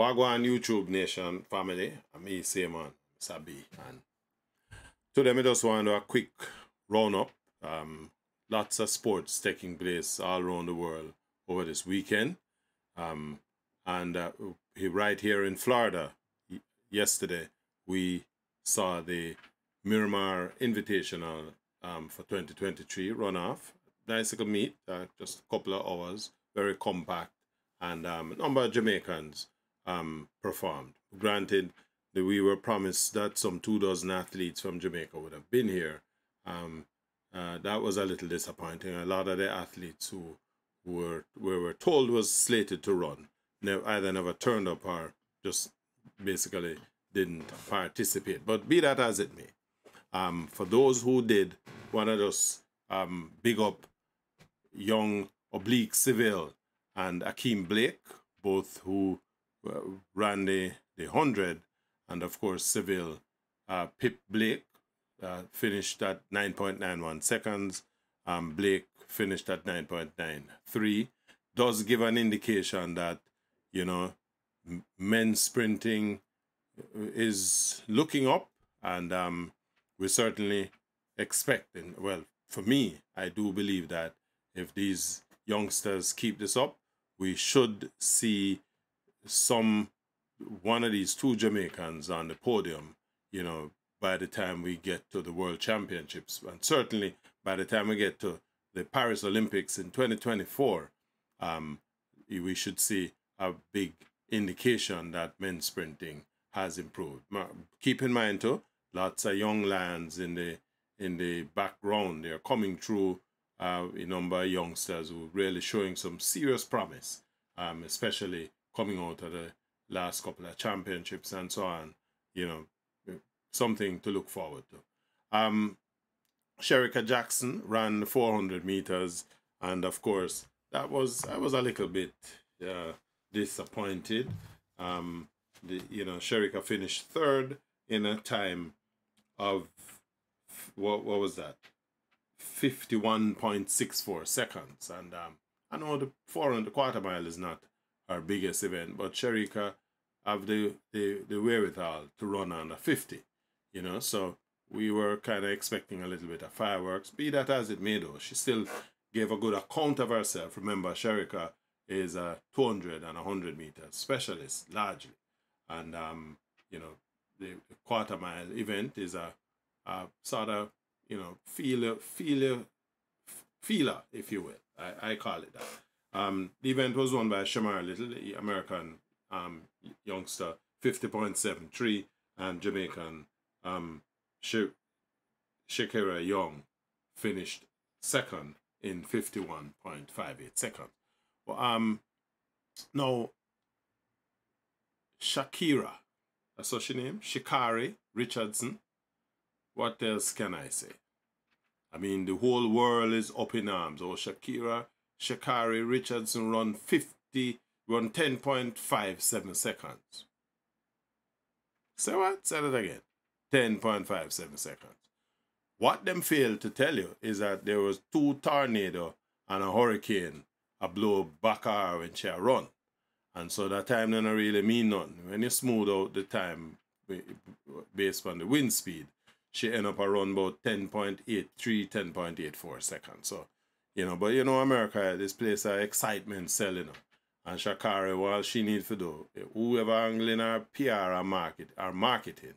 Wagwan YouTube Nation family, I'm E. Seaman, Sabi, and today I just want to do a quick round up. Um, lots of sports taking place all around the world over this weekend. Um, and uh, right here in Florida, yesterday, we saw the Miramar Invitational um, for 2023 runoff. Nice little meet, uh, just a couple of hours, very compact, and um, a number of Jamaicans um, performed. Granted, that we were promised that some two dozen athletes from Jamaica would have been here. Um, uh, that was a little disappointing. A lot of the athletes who, were we were told was slated to run never, either never turned up or just basically didn't participate. But be that as it may, um, for those who did, one of just um, big up young Oblique Seville and Akeem Blake, both who ran the, the 100, and of course, Seville, uh, Pip Blake uh, finished at 9.91 seconds. Um, Blake finished at 9.93. Does give an indication that, you know, men's sprinting is looking up, and um, we're certainly expecting, well, for me, I do believe that if these youngsters keep this up, we should see some one of these two Jamaicans on the podium, you know, by the time we get to the World Championships. And certainly by the time we get to the Paris Olympics in 2024, um, we should see a big indication that men's sprinting has improved. Keep in mind too, lots of young lions in the in the background. They're coming through uh, a number of youngsters who are really showing some serious promise, um, especially coming out of the last couple of championships and so on. You know, something to look forward to. Um, Shericka Jackson ran 400 meters, and of course, that was I was a little bit uh, disappointed. Um, the you know Shericka finished third in a time of what what was that 51.64 seconds and um, I know the 400 quarter mile is not our biggest event but Shericka have the, the the wherewithal to run under 50 you know? So we were kind of expecting a little bit of fireworks be that as it may though she still gave a good account of herself. Remember Shericka is a 200 and 100 meters specialist largely. And um, you know the quarter mile event is a, a sort of you know feeler feeler feeler if you will I, I call it that um, the event was won by Shamier Little the American um, youngster 50.73 and Jamaican um, Sh- Shakira Young finished second in 51.58 seconds well, um now Shakira. That's she name? Sha'Carri Richardson. What else can I say? I mean, the whole world is up in arms. Oh, Shakira, Sha'Carri Richardson run 50, run 10.57 seconds. Say what? Say that again. 10.57 seconds. What them failed to tell you is that there was two tornado and a hurricane a blow back her when she run. And so that time doesn't really mean nothing. When you smooth out the time based on the wind speed, she end up around about 10.83, 10.84 seconds. So, you know, but you know, America, this place of excitement selling. And Sha'Carri, what she needs to do, whoever angling our PR or market our marketing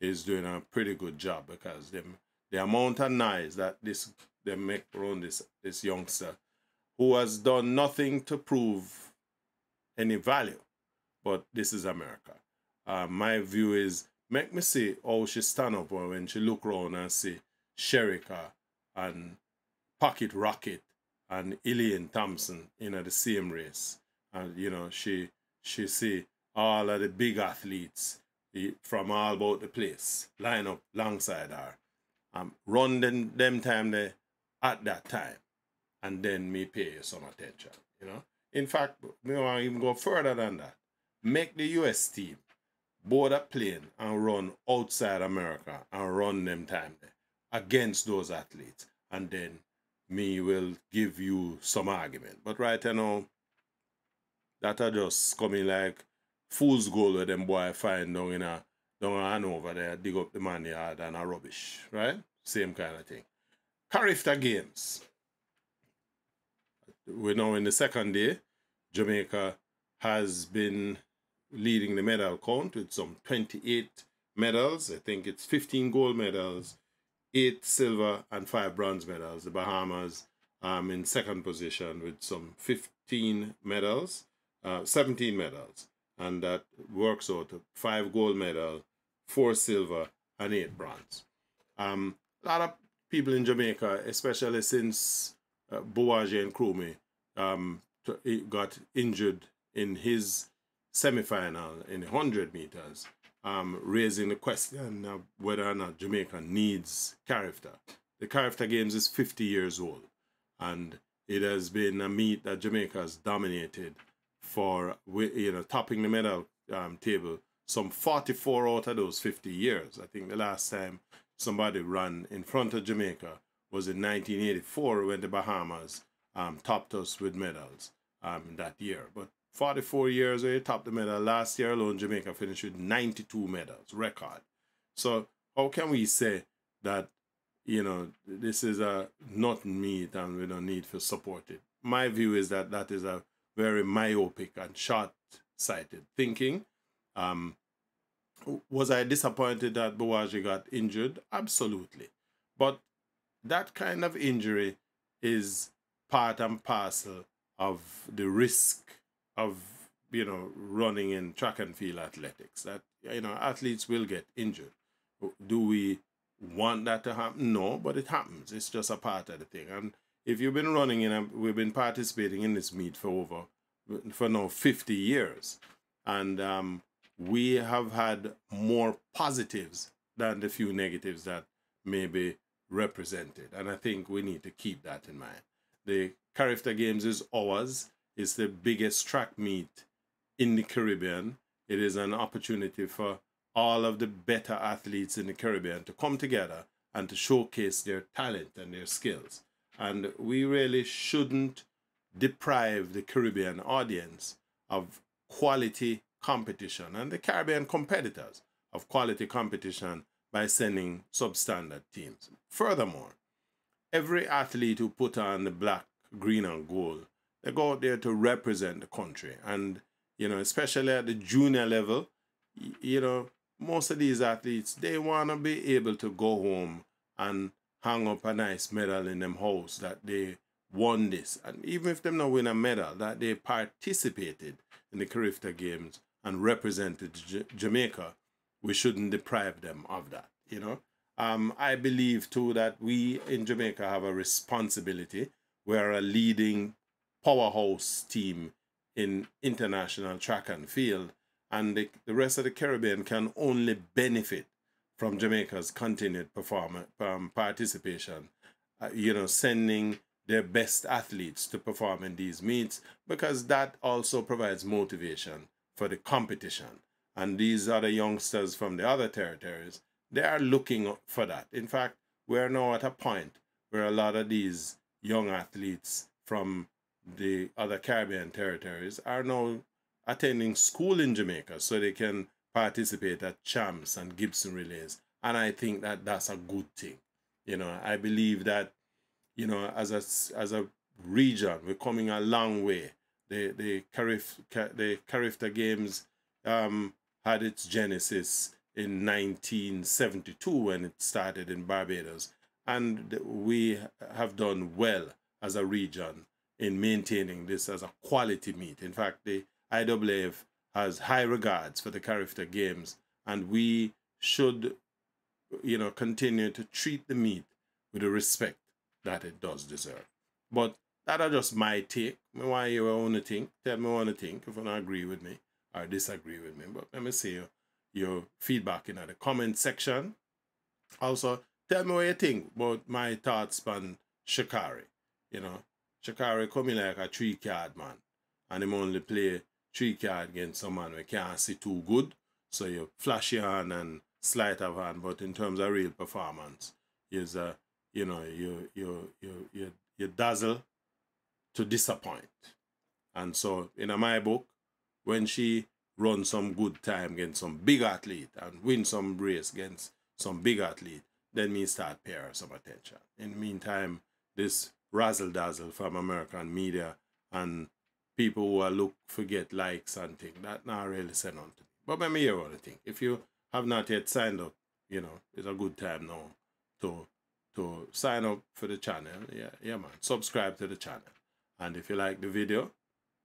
is doing a pretty good job because them the amount of noise that this they make around this this youngster who has done nothing to prove any value. But this is America. Uh, my view is make me see how she stand up when she look around and see Shericka and Pocket Rocket and Elaine Thompson in the same race. And you know, she she see all of the big athletes from all about the place line up alongside her. Um, run them, them time there at that time. And then me pay you some attention, you know. In fact, we want even go further than that. Make the US team board a plane and run outside America and run them time there against those athletes. And then me will give you some argument. But right now, that are just coming like fool's goal where them boy find down in a down in Hanover there, dig up the man yard and a rubbish, right? Same kind of thing. Carifta Games. We're now in the second day. Jamaica has been leading the medal count with some 28 medals. I think it's 15 gold medals, 8 silver, and 5 bronze medals. The Bahamas um, in second position with some 15 medals, uh, 17 medals. And that works out to 5 gold medal, 4 silver, and 8 bronze. Um, a lot of people in Jamaica, especially since uh, Bouwahjgie and Nkrumah um, got injured in his semi-final in 100 meters, um, raising the question of whether or not Jamaica needs Carifta. The Carifta Games is 50 years old, and it has been a meet that Jamaica has dominated for, you know, topping the medal um, table some 44 out of those 50 years. I think the last time somebody ran in front of Jamaica was in 1984 when the Bahamas um, topped us with medals um, that year. But 44 years where he topped the medal. Last year alone, Jamaica finished with 92 medals, record. So how can we say that, you know, this is a not meet and we don't need to support it? My view is that that is a very myopic and short-sighted thinking. Um, was I disappointed that Bouwahjgie got injured? Absolutely. But that kind of injury is part and parcel of the risk of you know running in track and field athletics that you know athletes will get injured. Do we want that to happen? No but it happens. It's just a part of the thing. And if you've been running in we've been participating in this meet for over for now 50 years. And um, we have had more positives than the few negatives that may be represented. And i think we need to keep that in mind. The Carifta Games is ours it's the biggest track meet in the Caribbean. It is an opportunity for all of the better athletes in the Caribbean to come together and to showcase their talent and their skills. And we really shouldn't deprive the Caribbean audience of quality competition and the Caribbean competitors of quality competition by sending substandard teams. Furthermore, every athlete who put on the black, green, and gold they go out there to represent the country. And, you know, especially at the junior level, you know, most of these athletes, they want to be able to go home and hang up a nice medal in them house that they won this. And even if them not win a medal, that they participated in the Carifta Games and represented J Jamaica, we shouldn't deprive them of that, you know. Um, I believe too that we in Jamaica have a responsibility. We're a leading powerhouse team in international track and field, and the, the rest of the Caribbean can only benefit from Jamaica's continued performance um, participation. Uh, you know, sending their best athletes to perform in these meets because that also provides motivation for the competition. And these other youngsters from the other territories, they are looking for that. In fact, we're now at a point where a lot of these young athletes from the other Caribbean territories are now attending school in Jamaica so they can participate at champs and Gibson relays. And I think that that's a good thing. You know, I believe that, you know, as a, as a region, we're coming a long way. The, the, Carif, the Carifta Games um, had its genesis in 1972 when it started in Barbados. And we have done well as a region in maintaining this as a quality meet. In fact, the IAAF has high regards for the Carifta Games, and we should, you know, continue to treat the meet with the respect that it does deserve. But that are just my take. Me why you want to think. Tell me what you think if you don't agree with me or disagree with me. But let me see your, your feedback in the comment section. Also, tell me what you think about my thoughts on Sha'Carri. You know, Sha'Carri coming like a three card man. And him only play three card against someone we can't see too good. So you flash your hand and sleight of hand, but in terms of real performance, is uh, you know, you you you you you dazzle to disappoint. And so in my book, when she run some good time against some big athlete and win some race against some big athlete, then me start pay her some attention. In the meantime, this razzle dazzle from American media and people who are look forget likes and things, that not really send on to me. But let me hear what I think. If you have not yet signed up, you know, it's a good time now to to sign up for the channel. Yeah, yeah man. Subscribe to the channel. And if you like the video,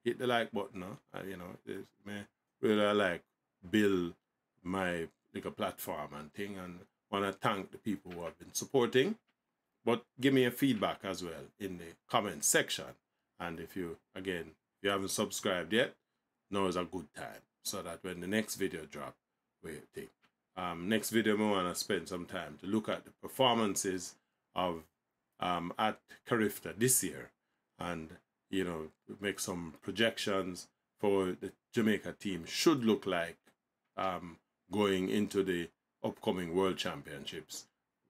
hit the like button. No? And, uh, you know, it's, me really like build my like a platform and thing and want to thank the people who have been supporting. But give me a feedback as well in the comment section. And if you, again, if you haven't subscribed yet, now is a good time. So that when the next video drop, we think. Um, next video, we want to spend some time to look at the performances of um, at Carifta this year and, you know, make some projections for the Jamaica team should look like um, going into the upcoming World Championships,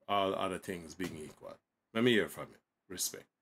all other things being equal. Let me hear from you. Respect.